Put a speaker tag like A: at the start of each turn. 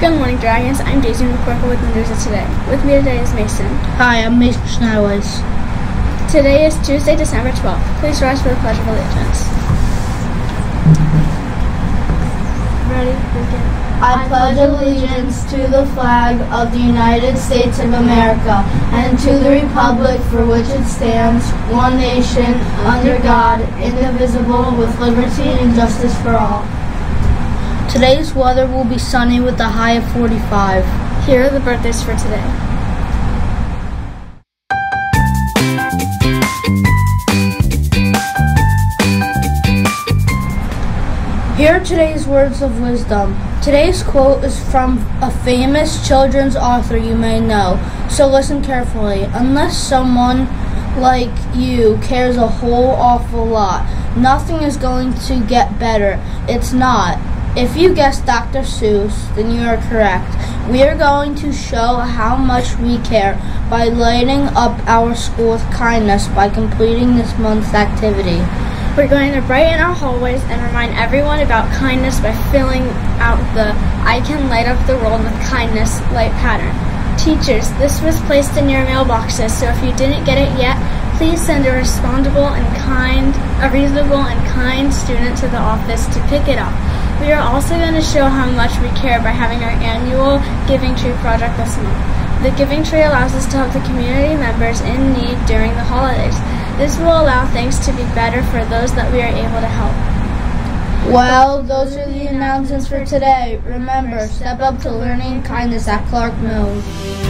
A: Good morning, Dragons. I'm Daisy McCorkle with the news of today. With me today is Mason.
B: Hi, I'm Mason Schneeweiss.
A: Today is Tuesday, December 12th. Please rise for the Pledge of Allegiance. Ready? Begin.
C: I pledge allegiance to the flag of the United States of America and to the republic for which it stands, one nation, under God, indivisible, with liberty and justice for all.
B: Today's weather will be sunny with a high of 45.
A: Here are the birthdays for today.
B: Here are today's words of wisdom. Today's quote is from a famous children's author you may know, so listen carefully. Unless someone like you cares a whole awful lot, nothing is going to get better. It's not. If you guessed Dr. Seuss, then you are correct. We are going to show how much we care by lighting up our school with kindness by completing this month's activity.
A: We're going to brighten our hallways and remind everyone about kindness by filling out the I can light up the world with kindness light pattern. Teachers, this was placed in your mailboxes, so if you didn't get it yet, please send a responsible and kind, a reasonable and kind student to the office to pick it up. We are also going to show how much we care by having our annual Giving Tree project this month. The Giving Tree allows us to help the community members in need during the holidays. This will allow things to be better for those that we are able to help.
B: Well, those are the announcements for today. Remember, step up to learning kindness at Clark Mills.